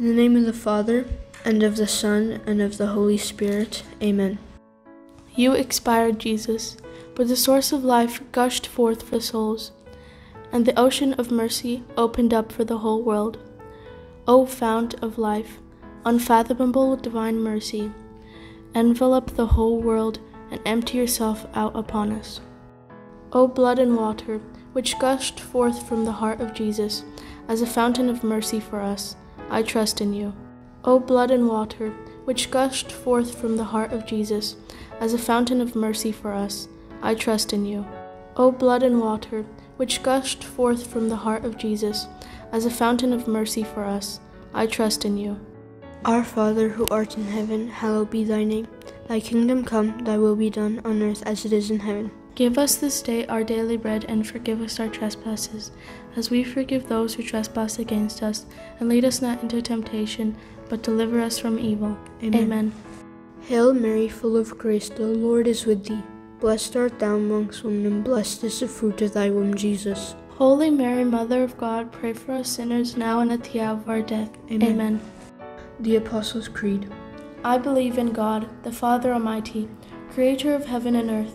In the name of the Father, and of the Son, and of the Holy Spirit. Amen. You expired, Jesus, but the source of life gushed forth for souls, and the ocean of mercy opened up for the whole world. O fount of life, unfathomable divine mercy, envelop the whole world and empty yourself out upon us. O blood and water, which gushed forth from the heart of Jesus as a fountain of mercy for us, I trust in you. O blood and water, which gushed forth from the heart of Jesus as a fountain of mercy for us, I trust in you. O blood and water, which gushed forth from the heart of Jesus as a fountain of mercy for us, I trust in you. Our Father, who art in heaven, hallowed be thy name. Thy kingdom come, thy will be done on earth as it is in heaven. Give us this day our daily bread, and forgive us our trespasses, as we forgive those who trespass against us. And lead us not into temptation, but deliver us from evil. Amen. Amen. Hail Mary, full of grace, the Lord is with thee. Blessed art thou amongst women, and blessed is the fruit of thy womb, Jesus. Holy Mary, Mother of God, pray for us sinners now and at the hour of our death. Amen. The Apostles' Creed. I believe in God, the Father Almighty, creator of heaven and earth,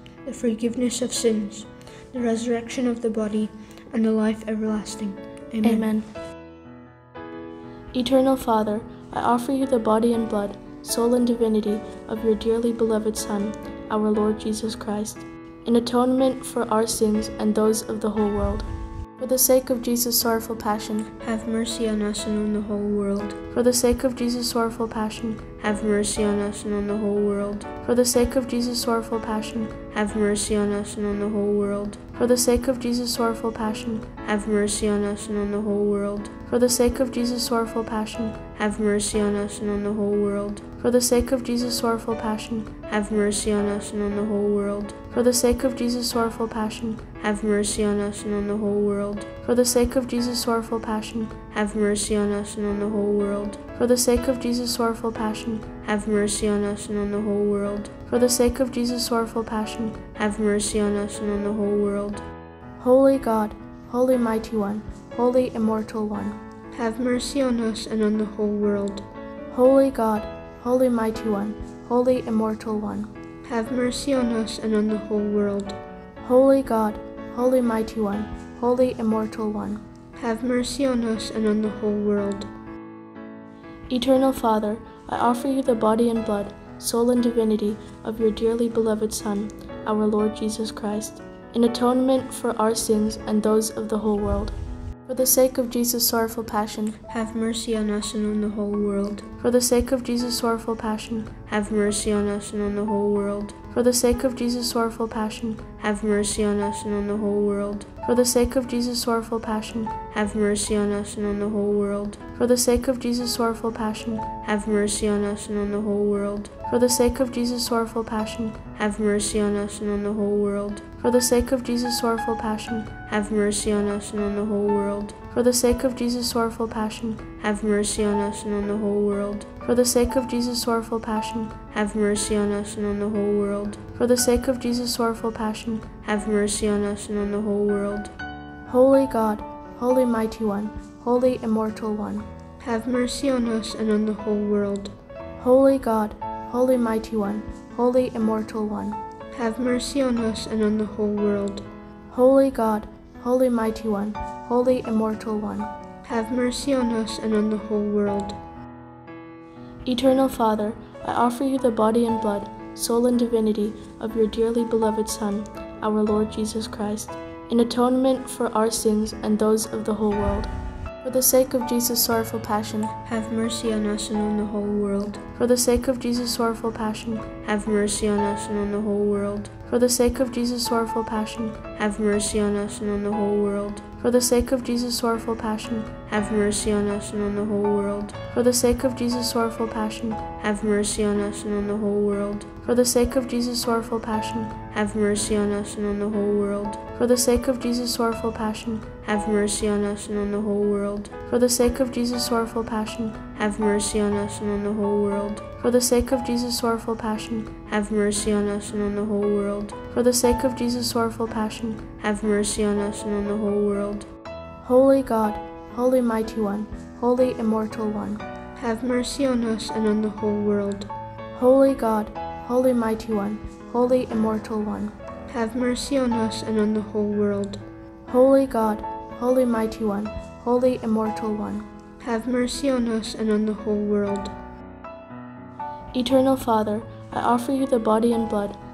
the forgiveness of sins, the resurrection of the body, and the life everlasting. Amen. Amen. Eternal Father, I offer you the body and blood, soul and divinity of your dearly beloved Son, our Lord Jesus Christ, in atonement for our sins and those of the whole world. For the sake of Jesus' sorrowful passion, Have mercy on us and on the whole world. for the sake of Jesus' sorrowful passion, Have mercy on us and on the whole world. for the sake of Jesus' sorrowful passion, Have mercy on us and on the whole world. for the sake of Jesus' sorrowful passion, Have mercy on us and on the whole world. for the sake of Jesus' sorrowful passion, Have mercy on us and on the whole world. for the sake of Jesus' sorrowful passion, Have mercy on us and on the whole world. for the sake of Jesus' sorrowful passion, Have mercy on us and on the whole world. For the sake of Jesus' sorrowful passion, Have mercy on us and on the whole world. for the sake of Jesus' sorrowful passion, Have mercy on us and on the whole world. for the sake of Jesus' sorrowful passion. Have mercy on us and on the whole world. Holy God, Holy Mighty One, Holy Immortal One, Have mercy on us and on the whole world. Holy God, Holy Mighty One, Holy Immortal One, Have mercy on us and on the whole world. Holy God, Holy Mighty One, Holy Immortal One. Have mercy on us and on the whole world. Eternal Father, I offer you the body and blood, soul and divinity of your dearly beloved Son, our Lord Jesus Christ, in atonement for our sins and those of the whole world. For the sake of Jesus' sorrowful passion, Have mercy on us and on the whole world. for the sake of Jesus' sorrowful passion, Have mercy on us and on the whole world. for the sake of Jesus' sorrowful passion, Have mercy on us and on the whole world. for the sake of Jesus' sorrowful passion, Have mercy on us and on the whole world. for the sake of Jesus' sorrowful passion, Have mercy on us and on the whole world. for the sake of Jesus' sorrowful passion, Have mercy on us and on the whole world. For the sake of Jesus' sorrowful passion, Have mercy on us and on the whole world. for the sake of Jesus' sorrowful passion, Have mercy on us and on the whole world. for the sake of Jesus' sorrowful passion, Have mercy on us and on the whole world. for the sake of Jesus' sorrowful passion, Have mercy on us and on the whole world. Holy God, Holy Mighty One, Holy Immortal One, Have mercy on us and on the whole world. Holy God, Holy Mighty One, Holy Immortal One, Have mercy on us and on the whole world. Holy God, Holy Mighty One, Holy Immortal One. Have mercy on us and on the whole world. Eternal Father, I offer you the body and blood, soul and divinity of your dearly beloved Son, our Lord Jesus Christ, in atonement for our sins and those of the whole world. For the sake of Jesus' sorrowful passion, Have mercy on us and on the whole world. for the sake of Jesus' sorrowful passion, Have mercy on us and on the whole world. For the sake of Jesus' sorrowful passion, have mercy on us and on the whole world. For the sake of Jesus' sorrowful passion, have mercy on us and on the whole world. For the sake of Jesus' sorrowful passion, have mercy on us and on the whole world. For the sake of Jesus' sorrowful passion, have mercy on us and on the whole world. For the sake of Jesus' sorrowful passion, have mercy on us and on the whole world. For the sake of Jesus' sorrowful passion, have mercy on us and on the whole world. For the sake of Jesus' sorrowful passion, have mercy on us and on the whole world. For the sake of Jesus' sorrowful passion, have mercy on us and on the whole world. Holy God, Holy Mighty One, Holy Immortal One, have mercy on us and on the whole world. Holy God, Holy Mighty One, Holy Immortal One, have mercy on us and on the whole world. Holy God, Holy Mighty One, Holy Immortal One, have mercy on us and on the whole world. Eternal Father, I offer you the body and blood,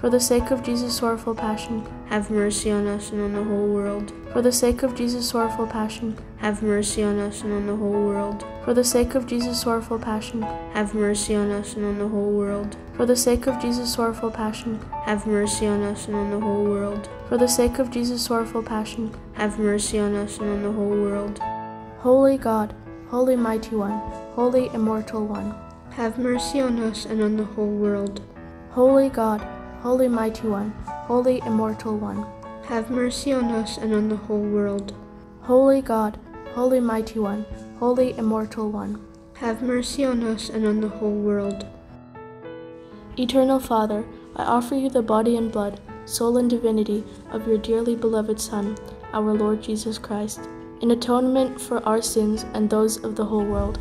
For the sake of Jesus' sorrowful passion, have mercy on us and on the whole world. For the sake of Jesus' sorrowful passion, have mercy on us and on the whole world. For the sake of Jesus' sorrowful passion, have mercy on us and on the whole world. For the sake of Jesus' sorrowful passion, have mercy on us and on the whole world. For the sake of Jesus' sorrowful passion, have mercy on us and on the whole world. Holy God, Holy Mighty One, Holy Immortal One, have mercy on us and on the whole world. Holy God, Holy Mighty One, Holy Immortal One, have mercy on us and on the whole world. Holy God, Holy Mighty One, Holy Immortal One, have mercy on us and on the whole world. Eternal Father, I offer you the body and blood, soul and divinity of your dearly beloved Son, our Lord Jesus Christ, in atonement for our sins and those of the whole world.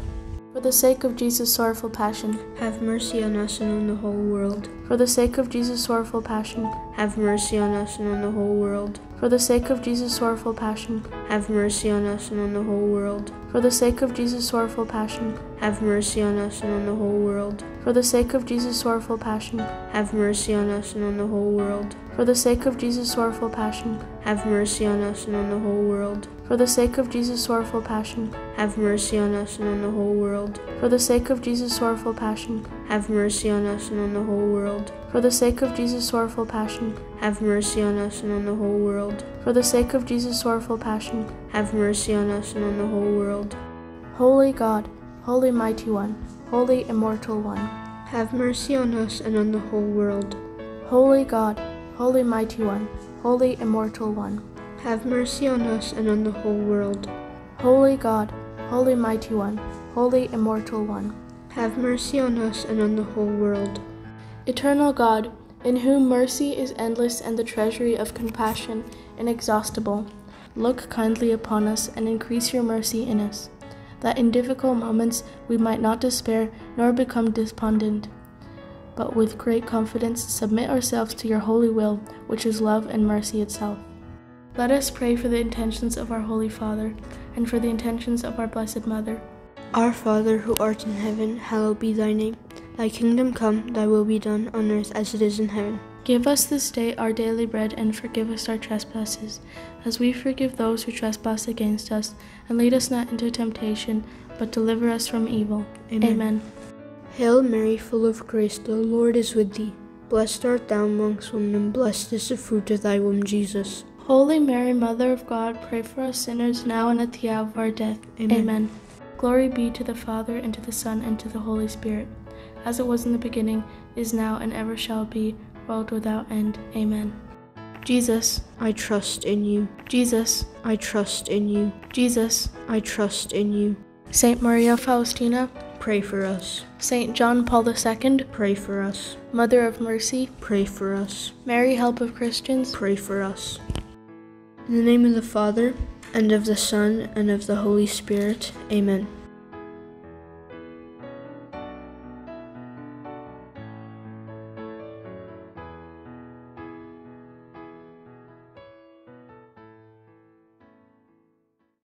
For the sake of Jesus' sorrowful passion, have mercy on us and on the whole world. For the sake of Jesus' sorrowful passion, have mercy on us and on the whole world. For the sake of Jesus' sorrowful passion, have mercy on us and on the whole world. For the sake of Jesus' sorrowful passion, have mercy on us and on the whole world. For the sake of Jesus' sorrowful passion, have mercy on us and on the whole world. For the sake of Jesus' sorrowful passion, have mercy on us and on the whole world. For the sake of Jesus' sorrowful passion, have mercy on us and on the whole world. For the sake of Jesus' sorrowful passion, have mercy on us and on the whole world. For the sake of Jesus' sorrowful passion, have mercy on us and on the whole world. For the sake of Jesus' sorrowful passion, have mercy on us and on the whole world. Holy God, Holy Mighty One, Holy Immortal One, have mercy on us and on the whole world. Holy God, Holy Mighty One, Holy Immortal One, have mercy on us and on the whole world. Holy God, Holy Mighty One, Holy Immortal One, have mercy on us and on the whole world. Eternal God, in whom mercy is endless and the treasury of compassion inexhaustible, look kindly upon us and increase your mercy in us, that in difficult moments we might not despair nor become despondent, but with great confidence submit ourselves to your holy will, which is love and mercy itself. Let us pray for the intentions of our Holy Father and for the intentions of our Blessed Mother. Our Father, who art in heaven, hallowed be thy name. Thy kingdom come, thy will be done, on earth as it is in heaven. Give us this day our daily bread, and forgive us our trespasses, as we forgive those who trespass against us. And lead us not into temptation, but deliver us from evil. Amen. Amen. Hail Mary, full of grace, the Lord is with thee. Blessed art thou amongst women, and blessed is the fruit of thy womb, Jesus. Holy Mary, Mother of God, pray for us sinners now and at the hour of our death. Amen. Amen. Glory be to the Father, and to the Son, and to the Holy Spirit, as it was in the beginning, is now, and ever shall be, world without end. Amen. Jesus, I trust in you. Jesus, I trust in you. Jesus, I trust in you. Saint Maria Faustina, Pray for us. Saint John Paul II, Pray for us. Mother of Mercy, Pray for us. Mary, help of Christians. Pray for us. In the name of the Father, and of the Son, and of the Holy Spirit. Amen.